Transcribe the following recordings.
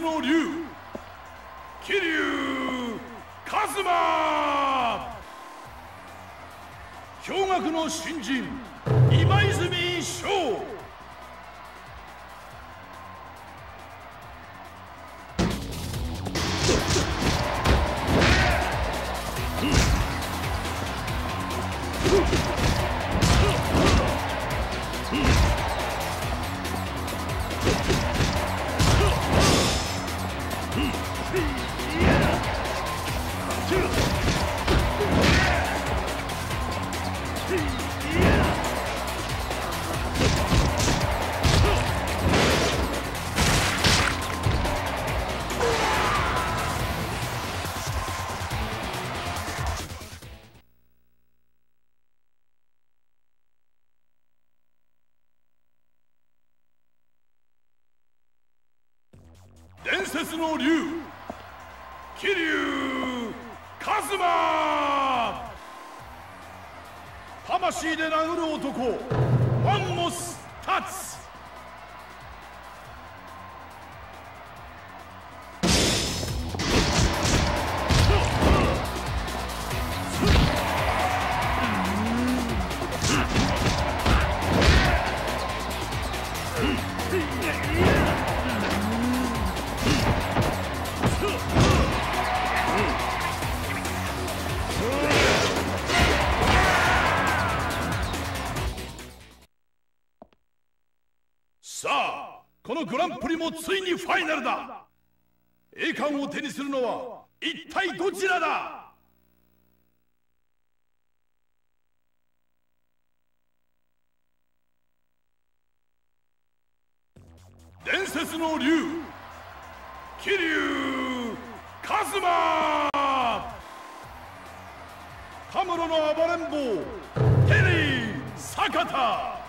の竜桐生一馬。驚愕の新人今泉翔。ついにファイナルだ。栄冠を手にするのは一体どちらだ？伝説の竜桐生一馬。カムロの暴れん坊テリー坂田。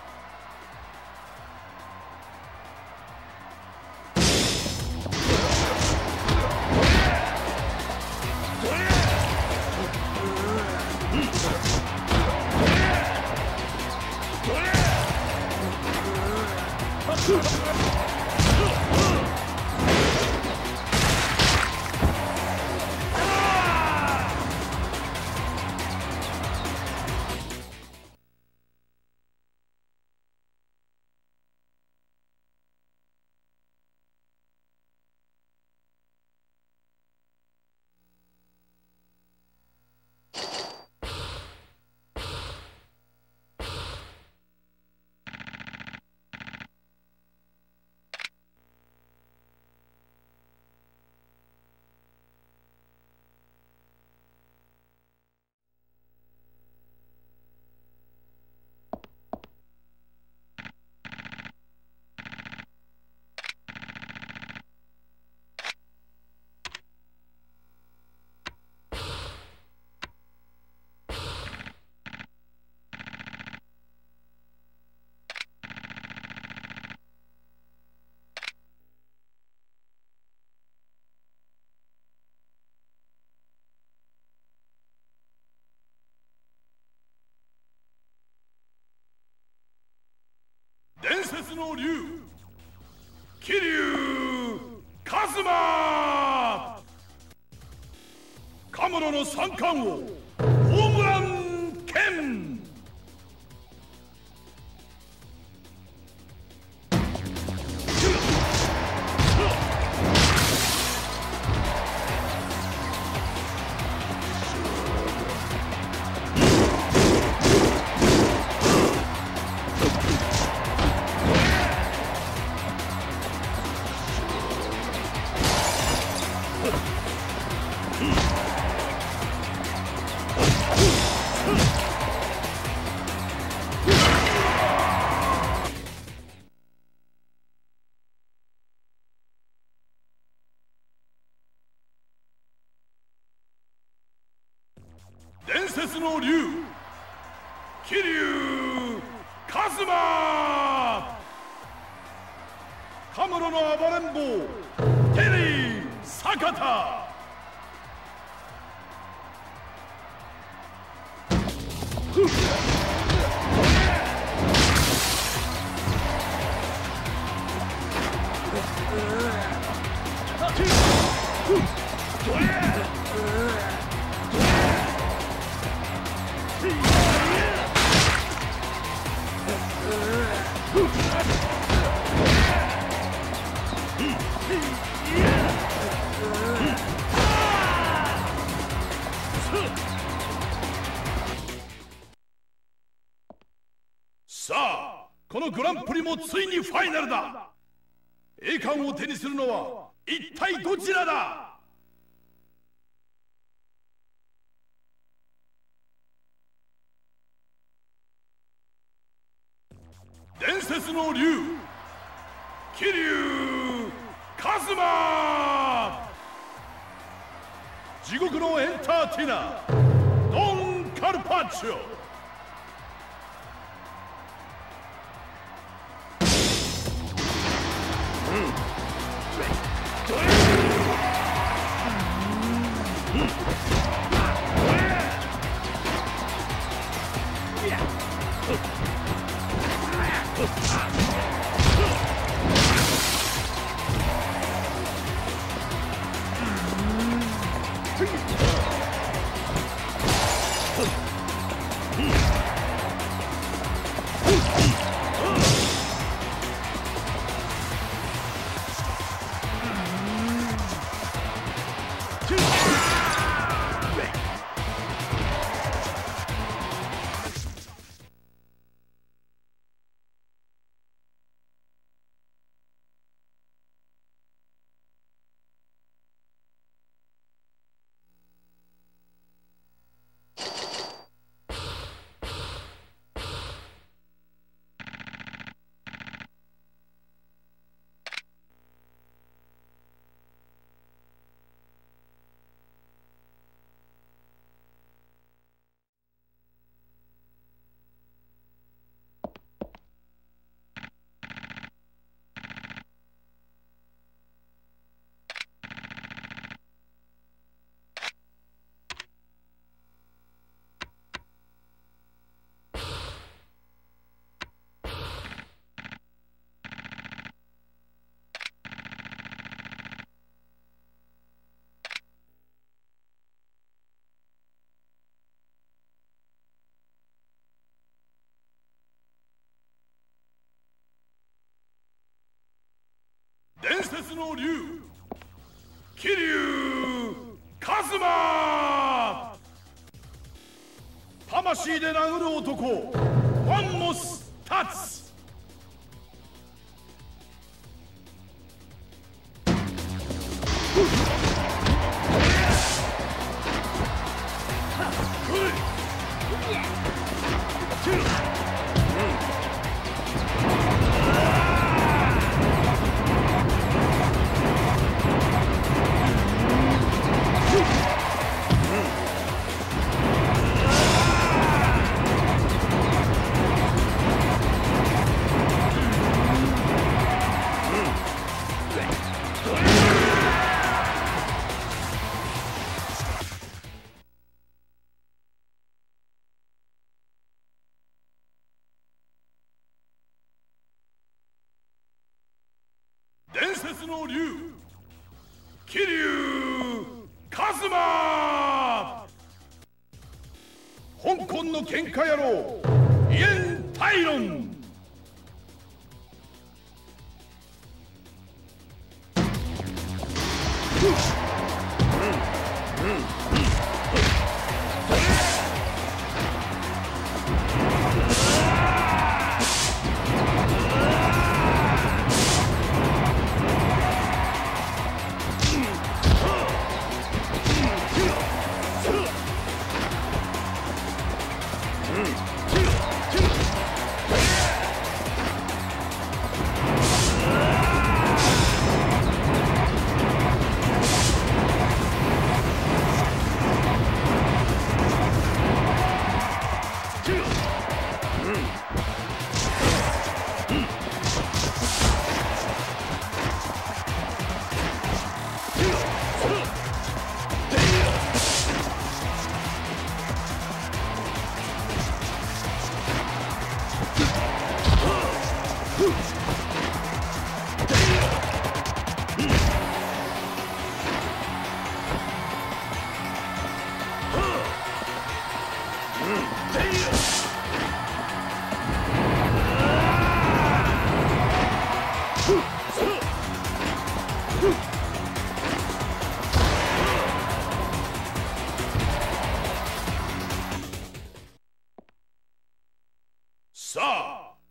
の竜桐生一馬。カムロの三冠王。ついにファイナルだ。栄冠を手にするのは一体どちらだ？伝説の竜桐生一馬。地獄のエンターテイナー。伝説の竜桐生一馬。魂で殴る男ファンモスタツ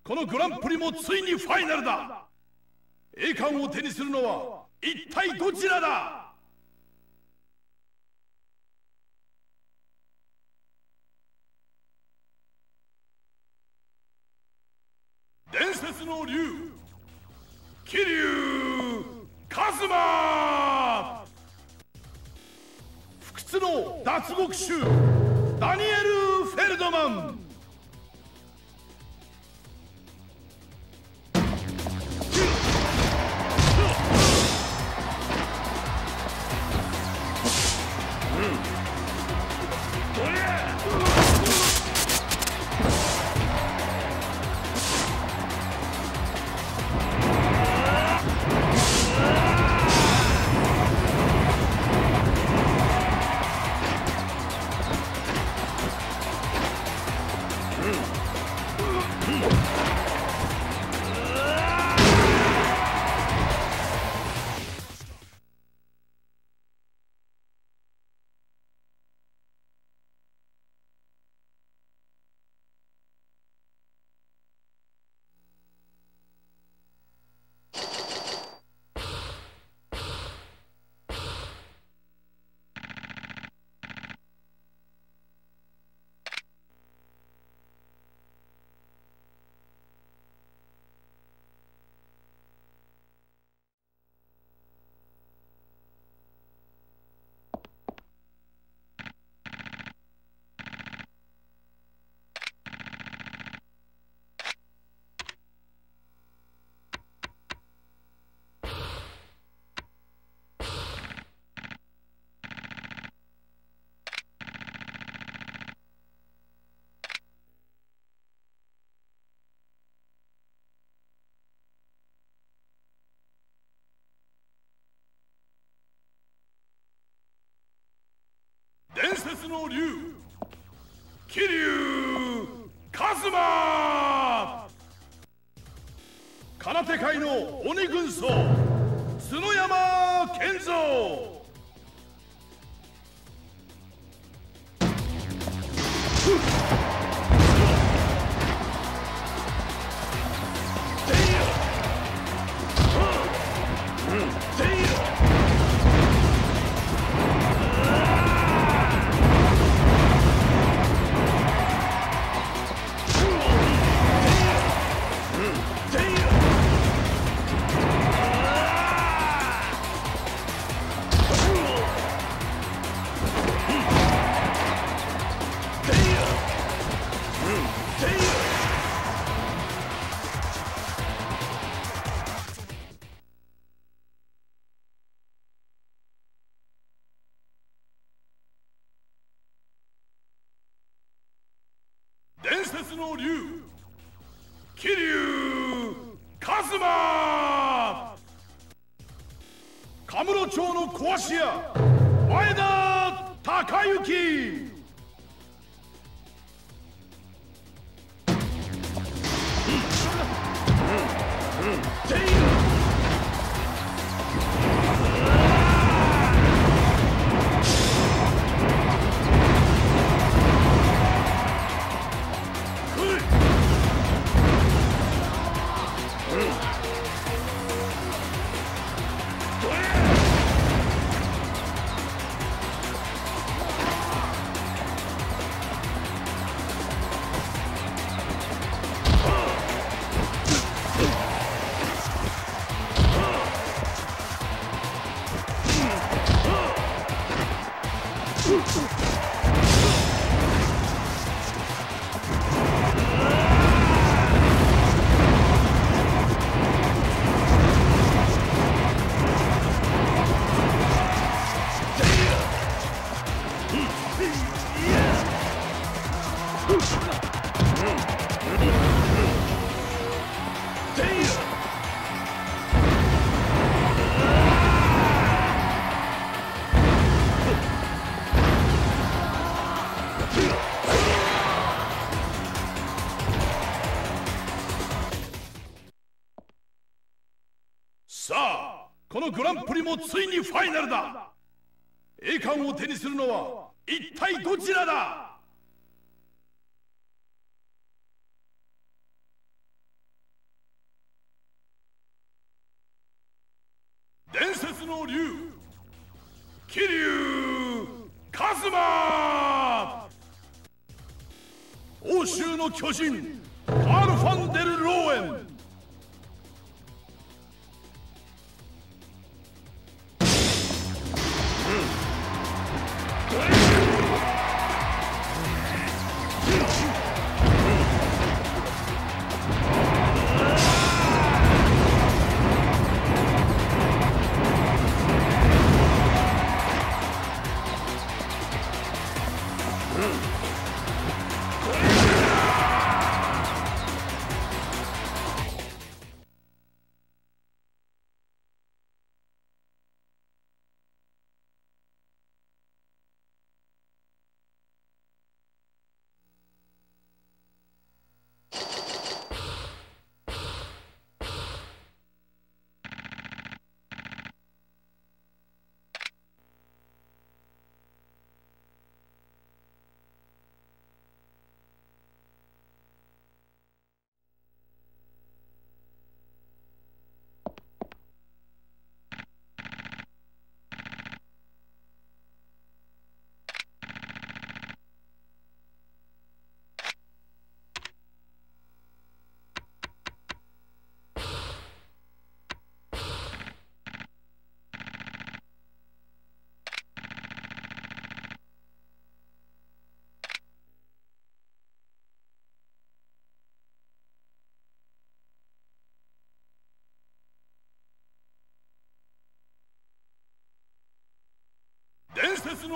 このグランプリもついにファイナルだ。栄冠を手にするのは一体どちらだ？鬼軍曹角山健三。find da.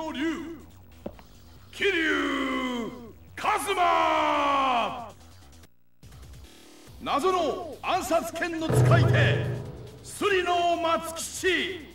の竜。桐生ズマ謎の暗殺剣の使い手スリの松吉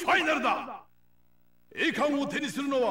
ファイナルだ。栄冠を手にするのは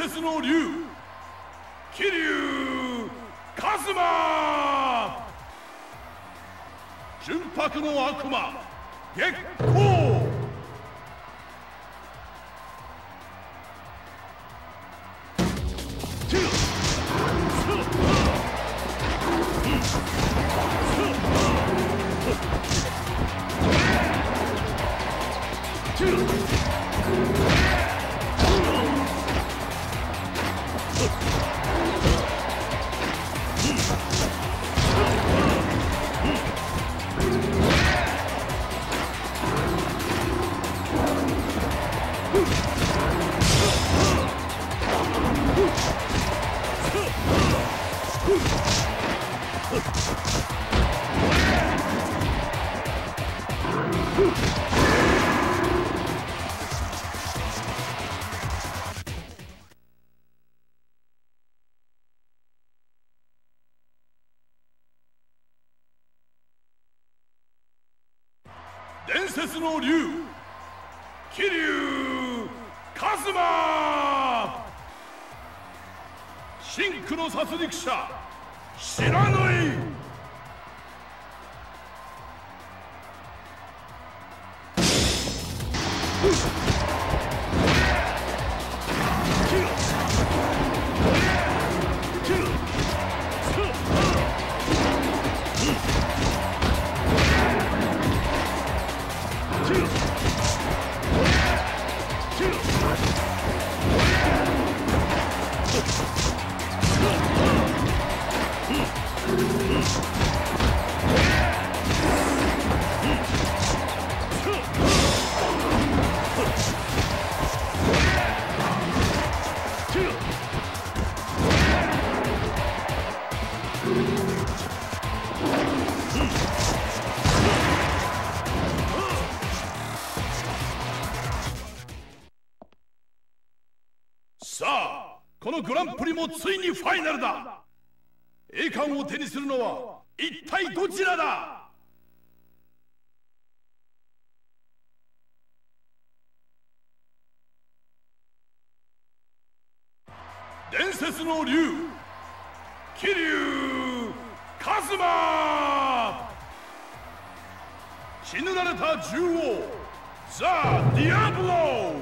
伝説の竜桐生一馬。純白の悪魔月光。説の竜桐生ズマシンクの殺戮者知らない。もついにファイナルだ。栄冠を手にするのは一体どちらだ？伝説の竜桐生一馬。死ぬられた獣王ザ・ディアブロ。ー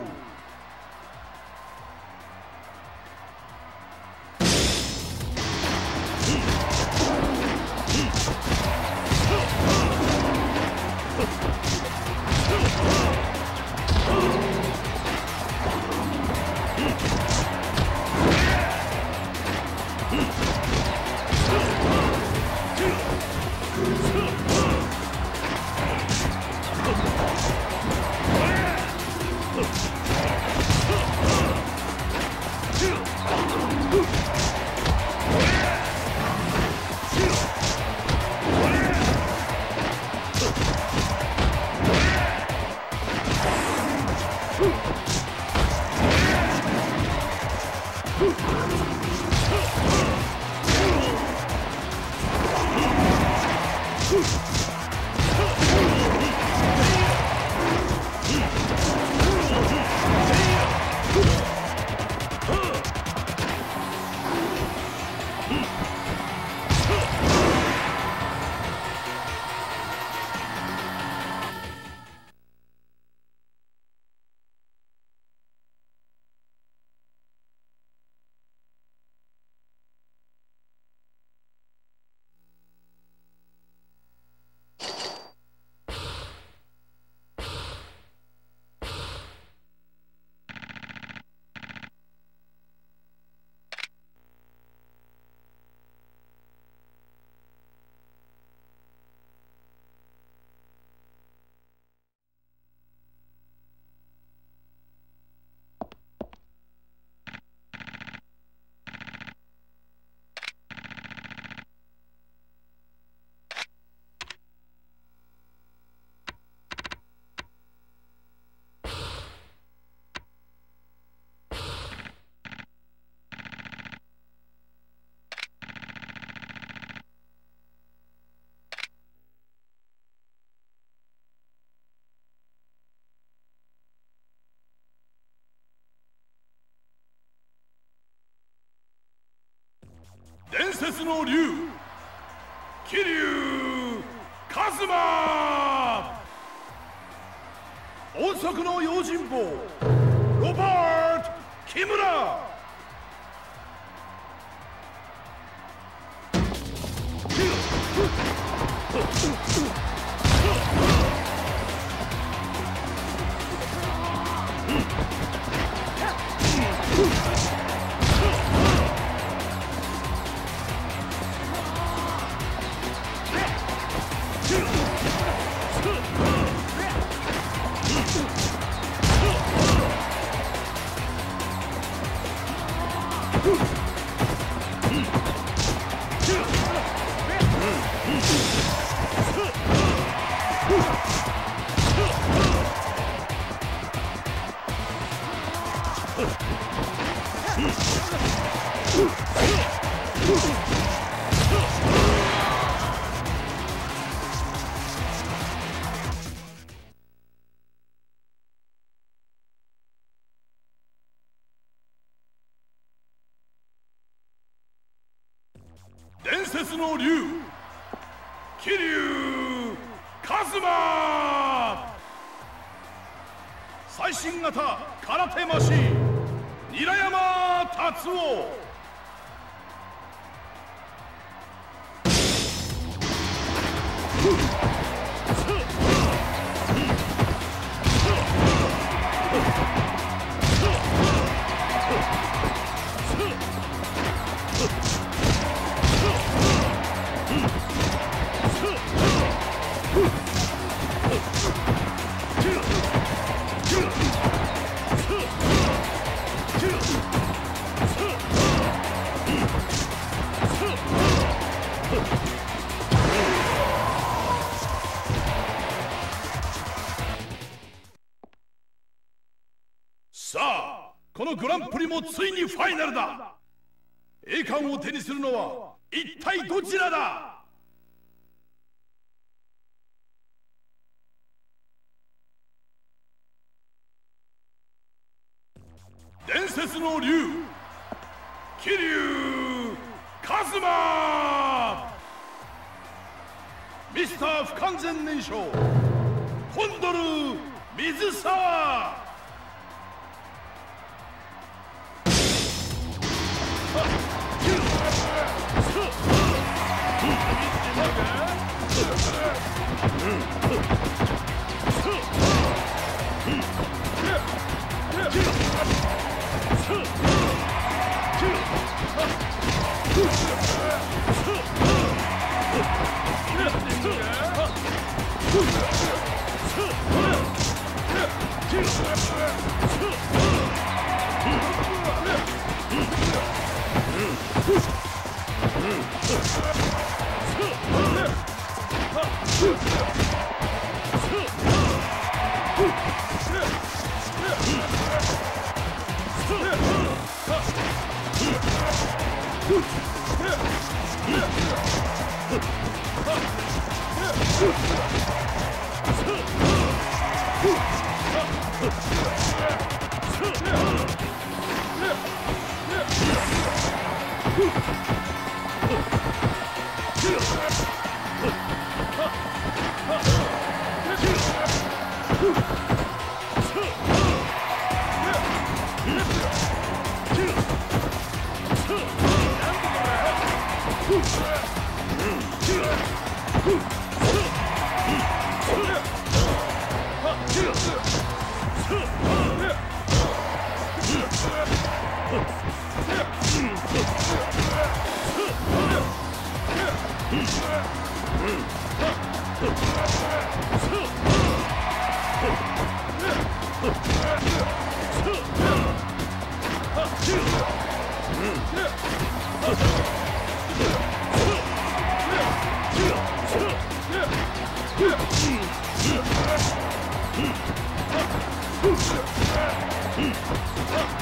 の竜桐生一馬。音速の用心棒ロバート木村。山達もついにファイナルだ。栄冠を手にするのは一体どちらだ？伝説の竜桐生一馬。ミスター不完全燃焼。コンドル水沢。Hmm. 伝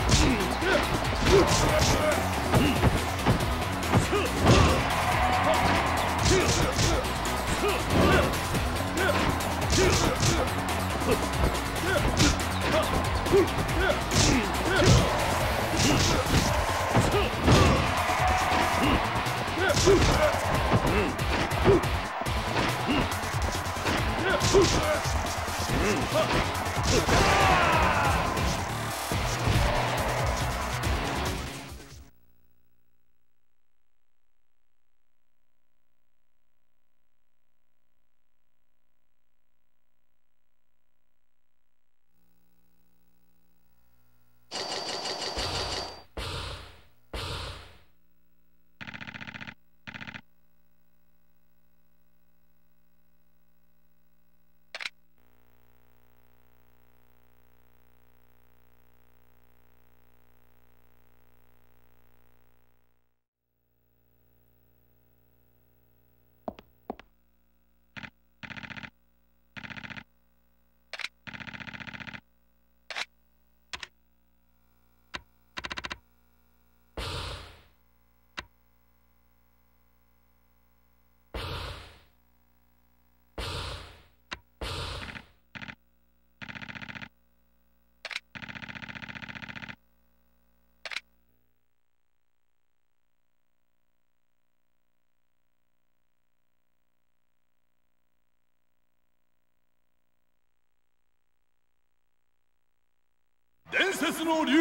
説の竜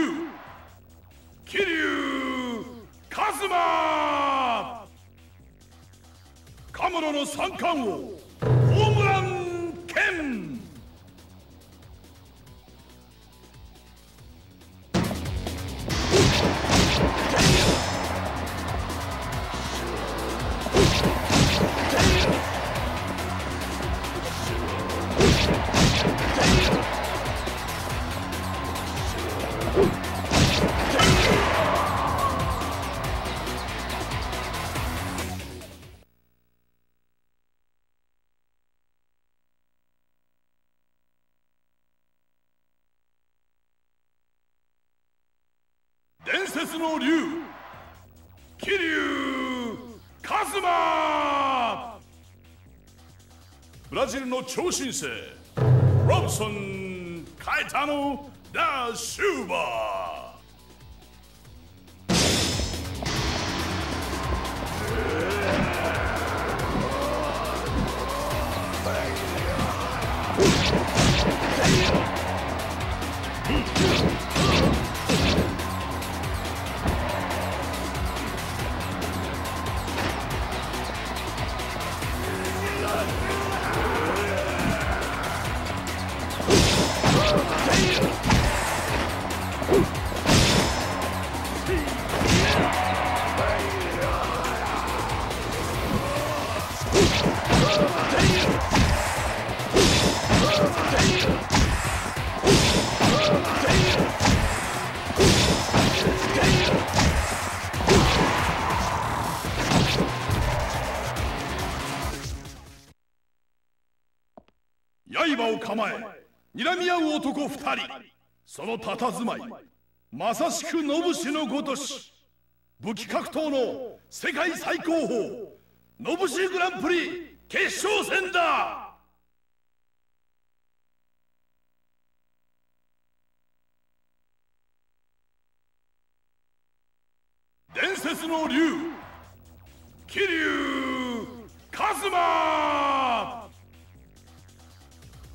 桐生一馬。カムロの三冠王。伝説の竜桐生一馬。ブラジルの超新星ロブソン・カイタノ・ダ・シューバー。構え睨み合う男二人。その佇まいまさしく野武のごとし武器格闘の世界最高峰野武グランプリ決勝戦だ。伝説の竜桐生一馬。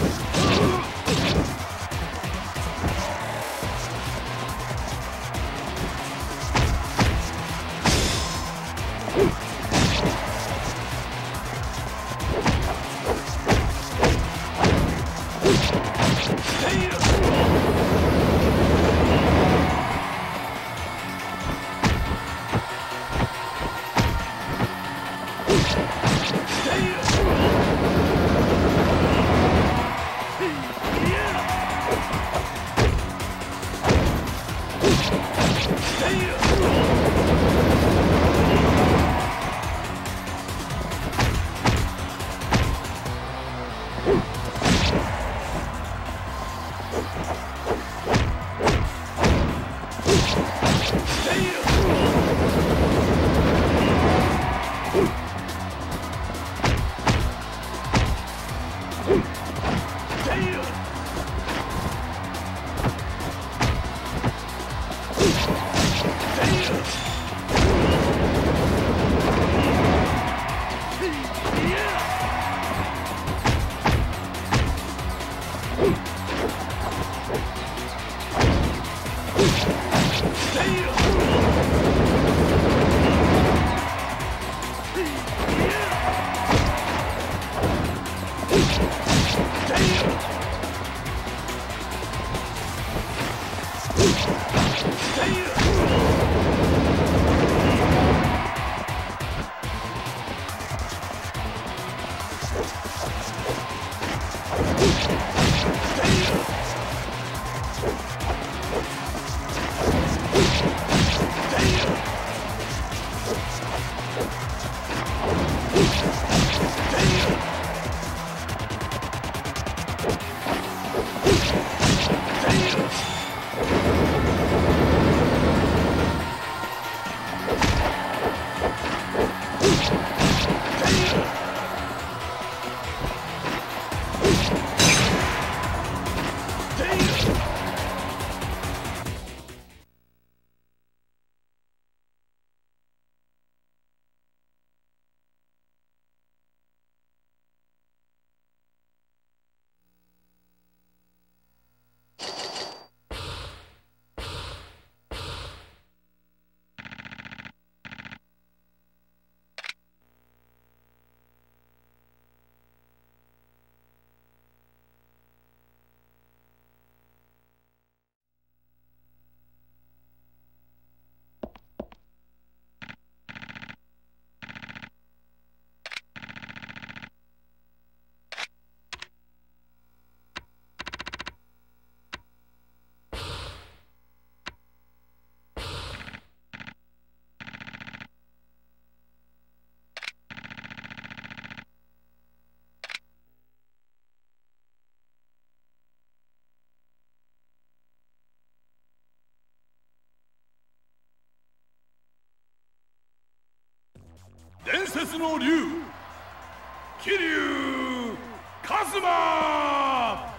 マスの竜桐生一馬。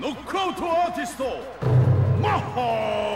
ノックアウトアーティストマッハ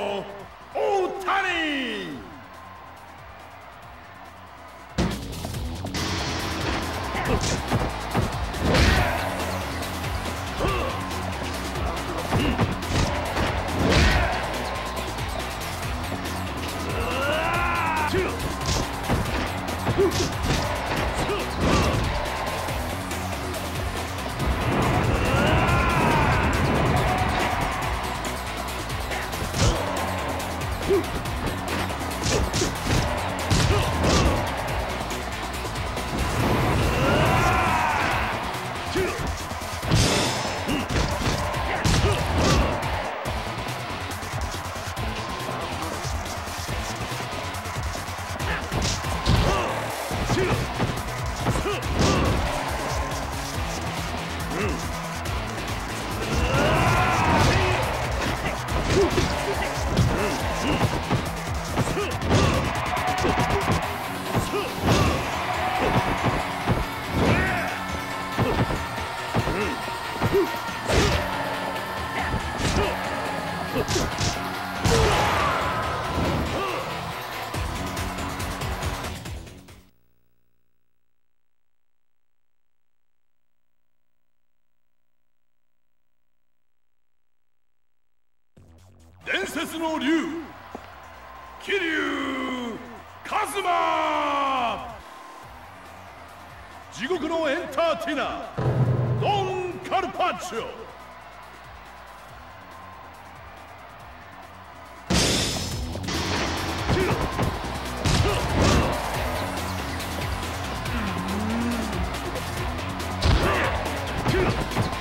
Thank you.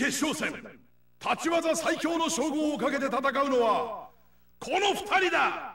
決勝戦。立ち技最強の称号をかけて戦うのはこの2人だ。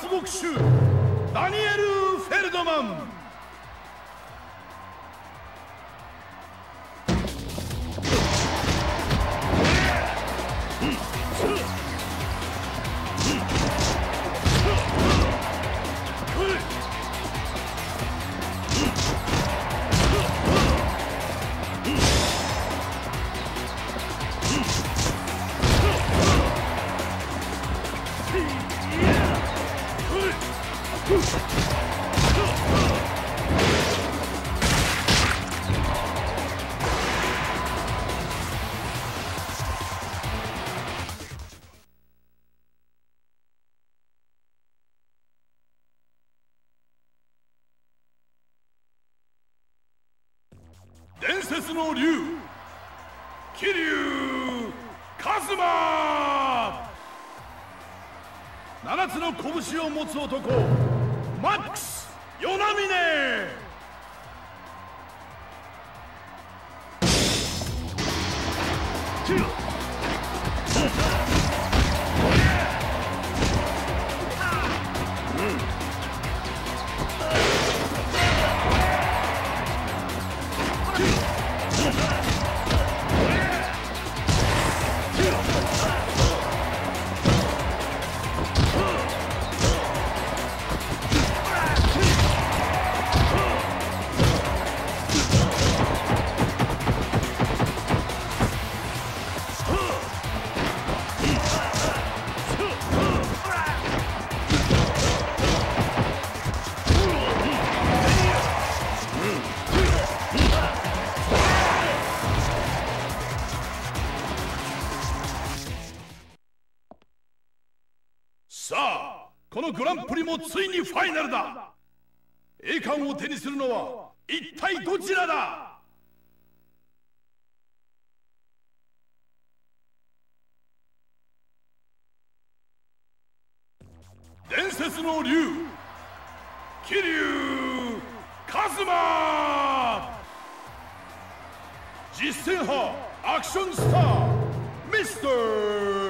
脱獄衆ダニエル・フェルドマン。持つ男。ついにファイナルだ。栄冠を手にするのは一体どちらだ？伝説の竜桐生一馬。実戦派アクションスターミスターヨー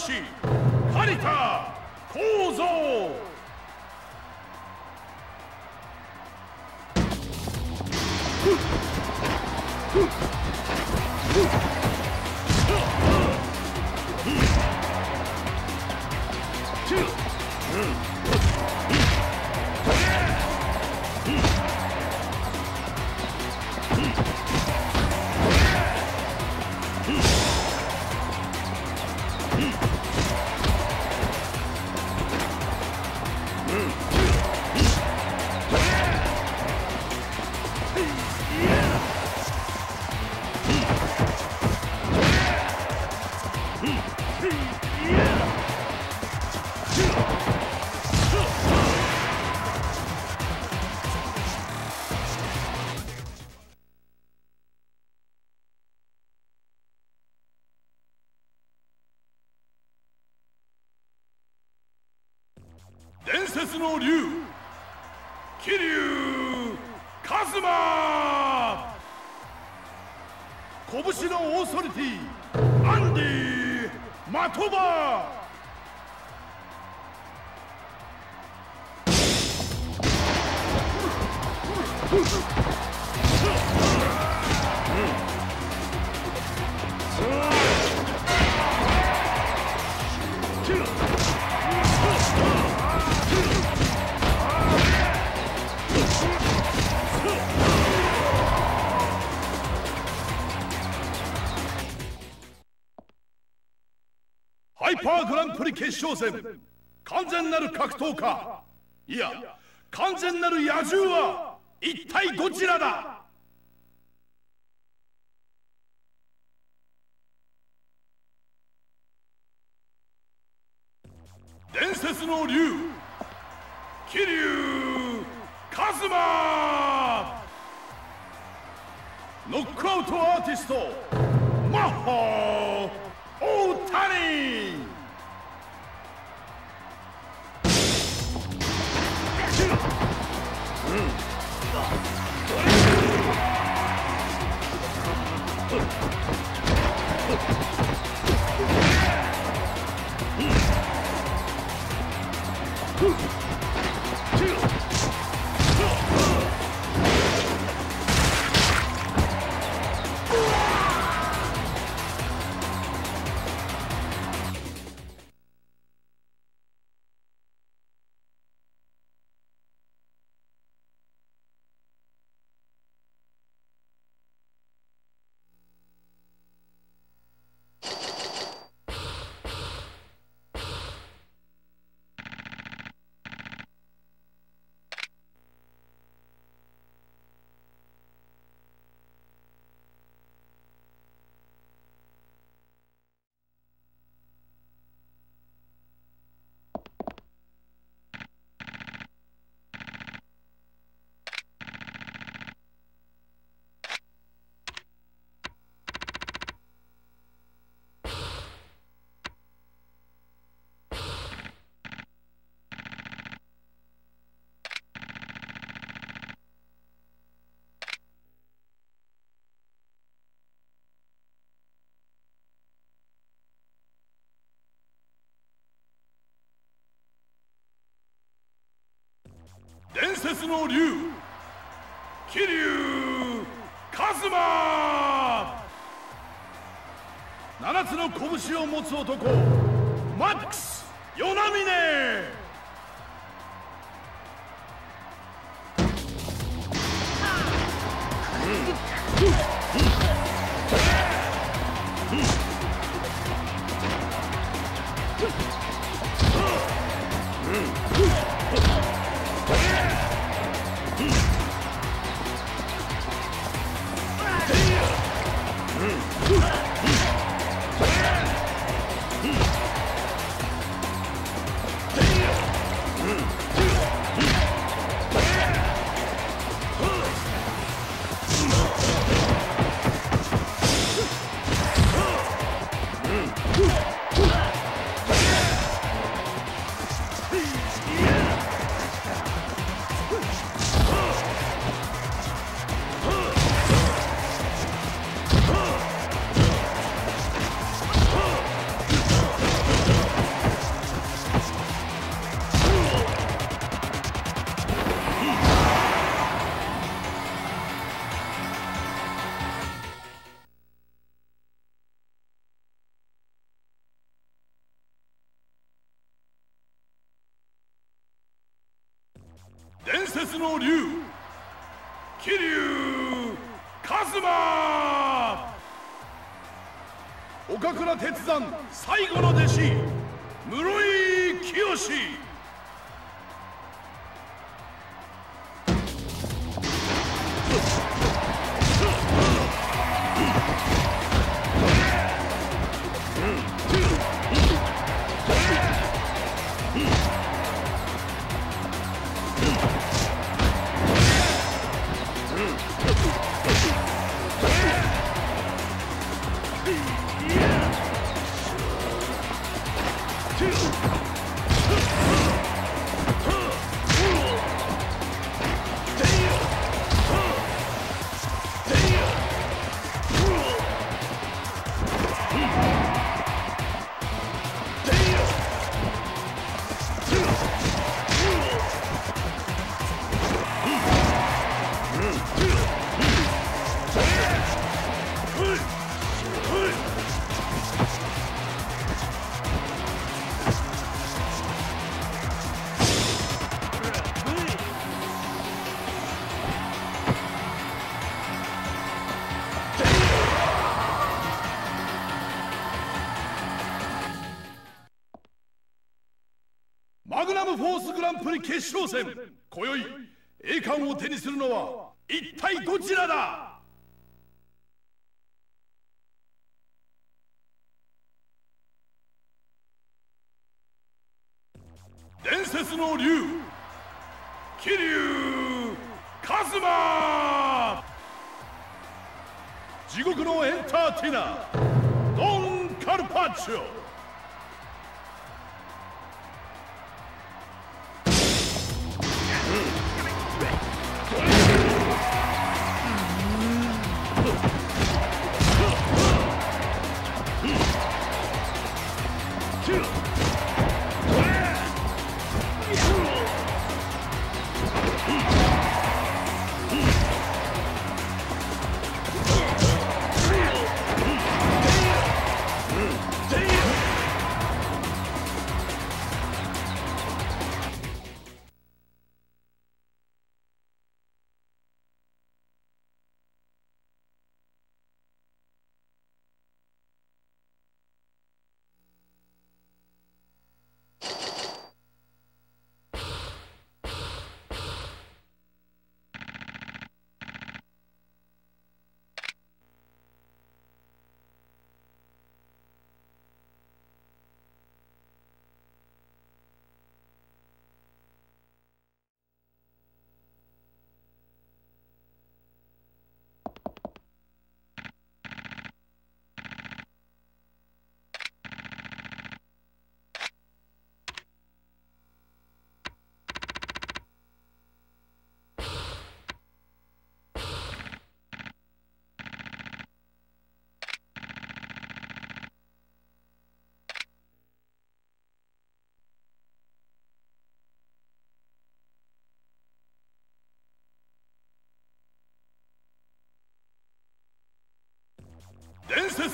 し田幸三決勝戦。完全なる格闘家。でも。の竜桐生一馬。七つの拳を持つ男マックス与那峰伝説の竜桐生一馬。岡倉鉄山最後の弟子室井清。決勝戦。今宵栄冠を手にするのは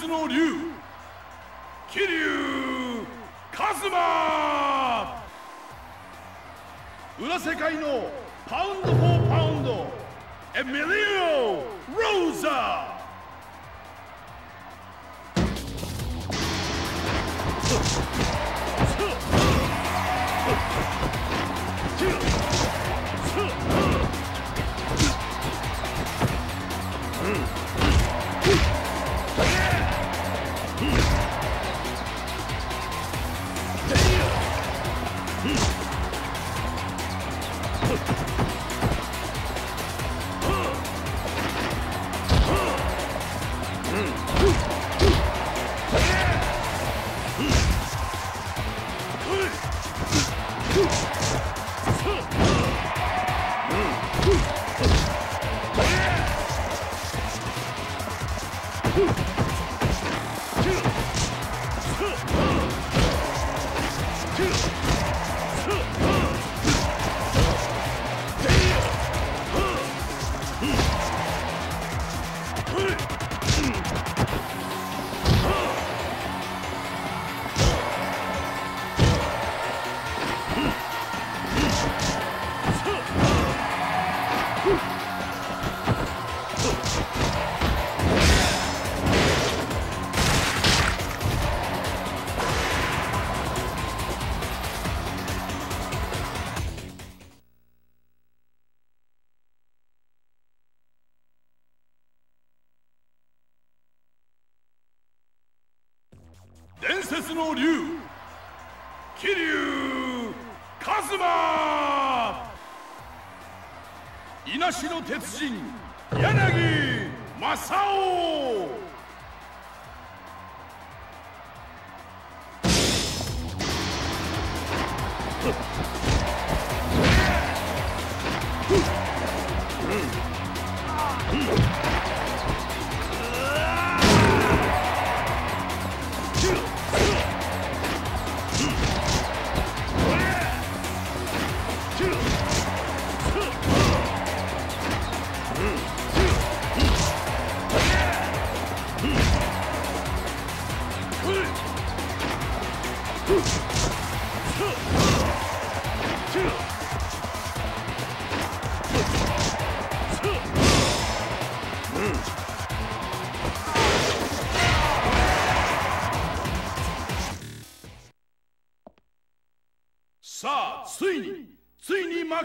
の竜桐生一馬。裏世界のパウンド・フォー・パウンドエミリオ・ローザ。伝説の竜桐生一馬。いなしの鉄人柳正雄。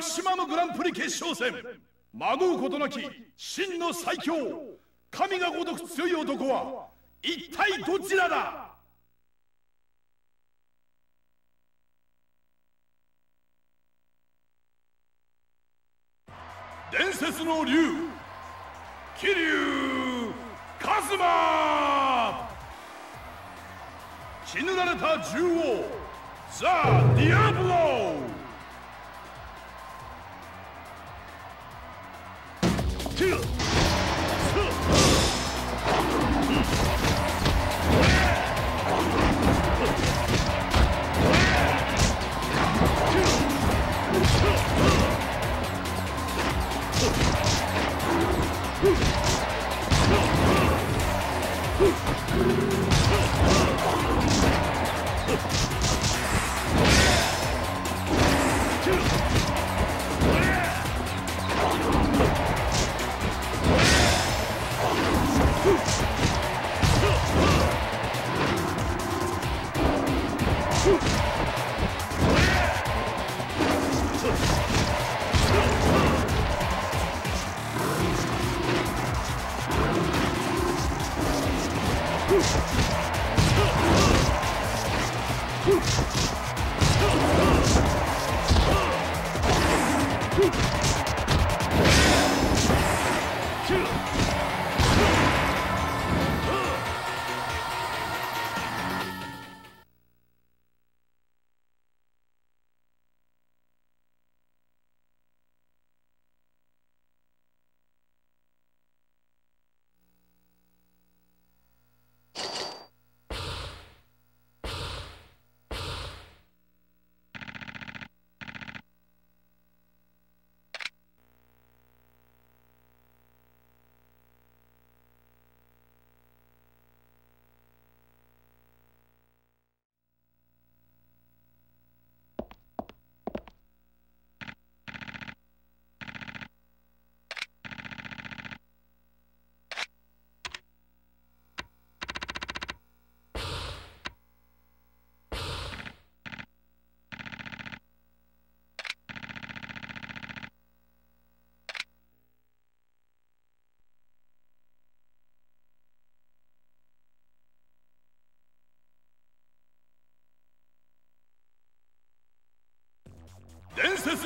ついにマキシマムグランプリ決勝戦。まごうことなき真の最強。神が如く強い男は一体どちらだ？伝説の竜桐生一馬。血塗られた獣王ザ・ディアブロ。ー撤 Woo!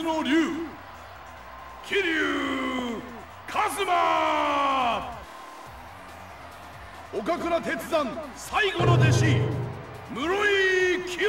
の竜桐生一馬。岡倉鉄山最後の弟子室井清。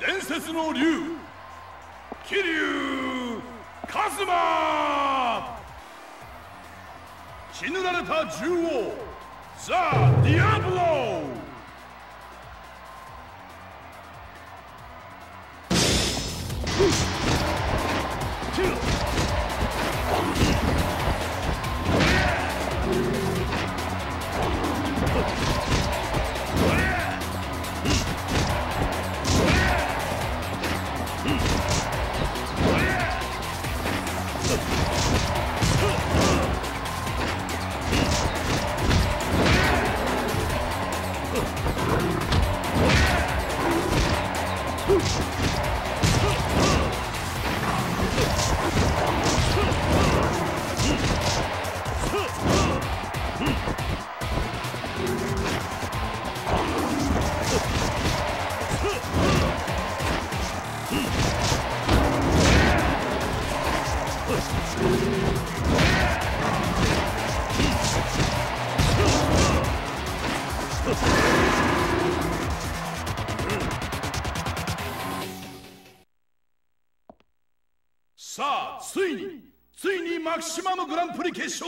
伝説の竜桐生一馬。血塗られた獣王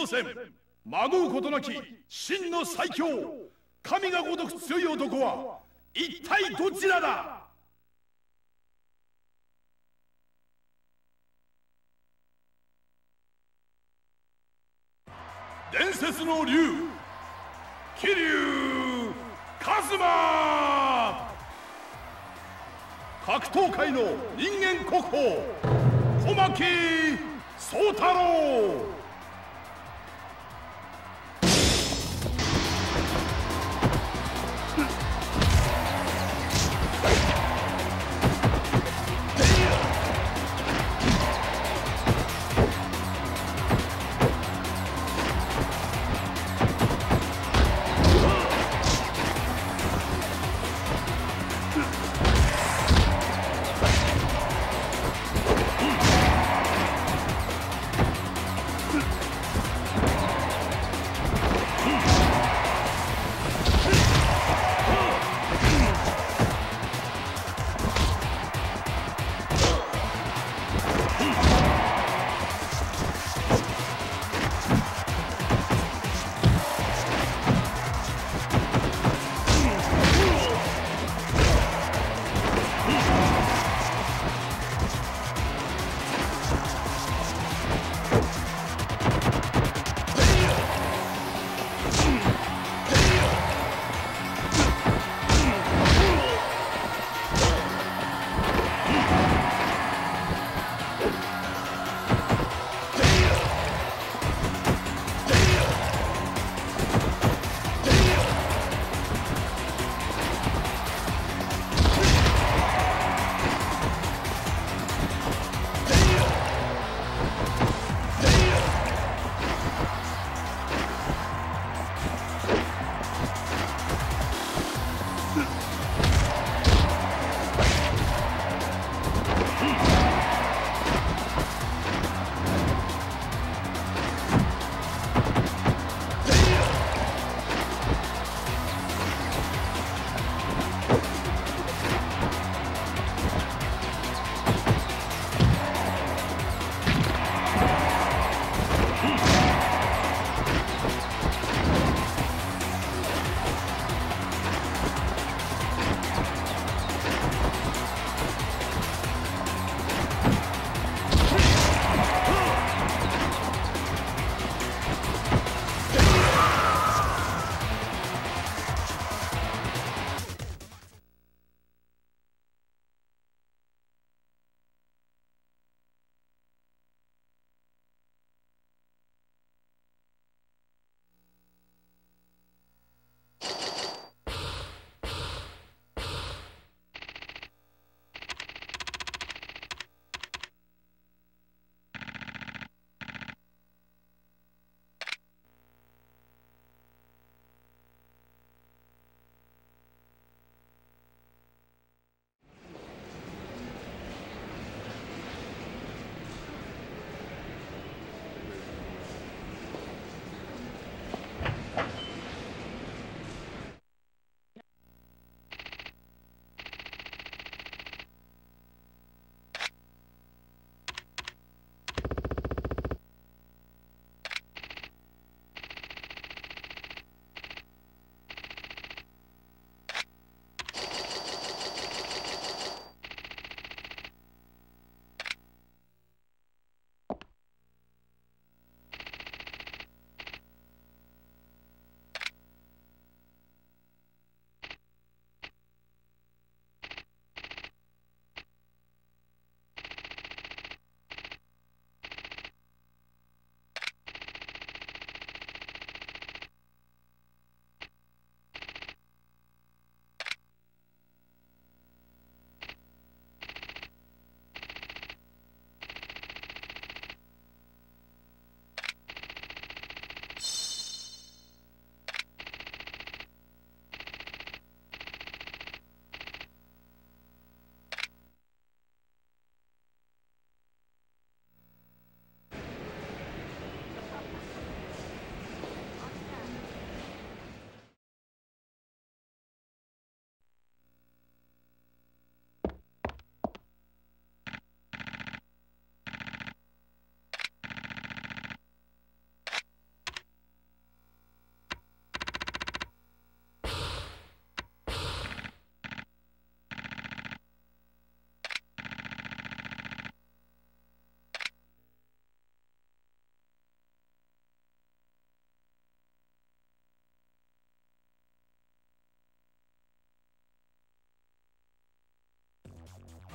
ンプリ決勝戦まごうことなき真の最強。神が如く強い男は一体どちらだ？伝説の竜桐生一馬。格闘界の人間国宝小牧宗太郎。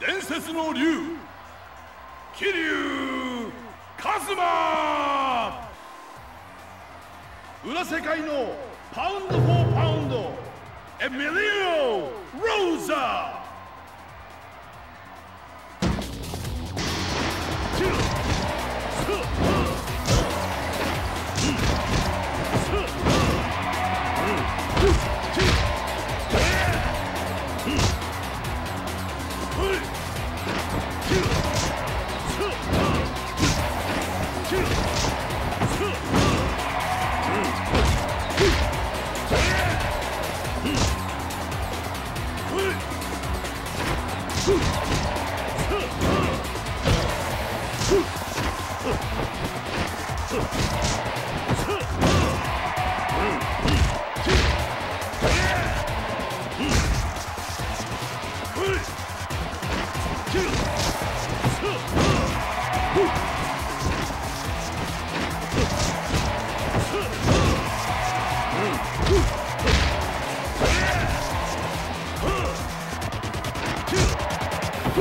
伝説の竜桐生一馬。裏世界のパウンド・フォー・パウンドエミリオ・ローザ。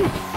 伝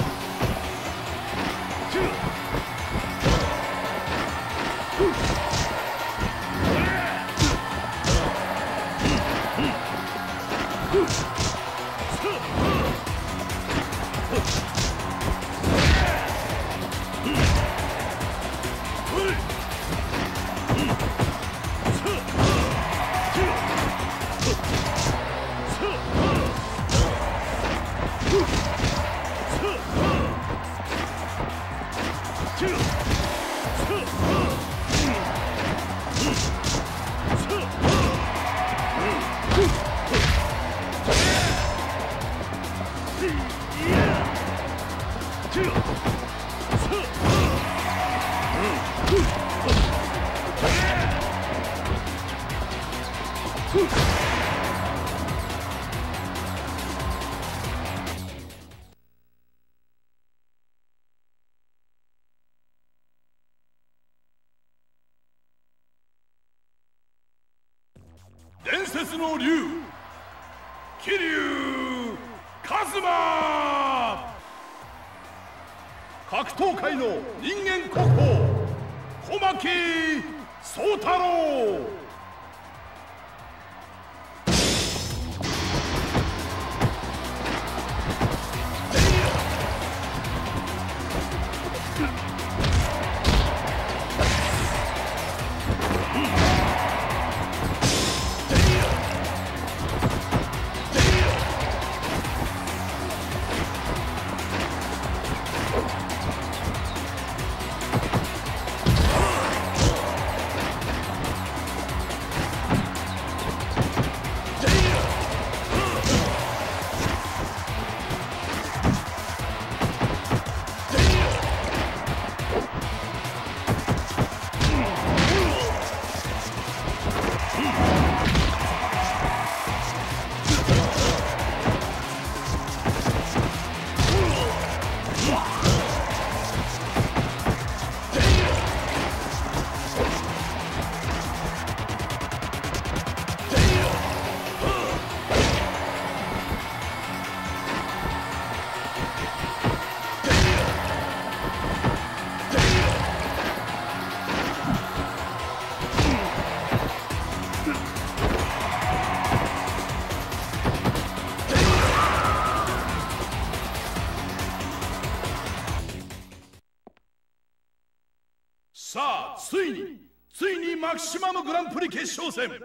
マキシマムグランプリ決勝戦。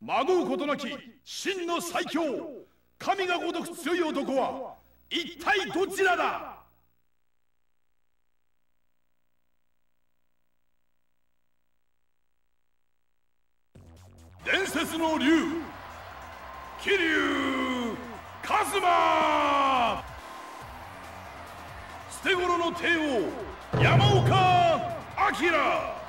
まごうことなき真の最強。神がごとく強い男は一体どちらだ？伝説の竜桐生一馬。捨て頃の帝王山岡 Akira!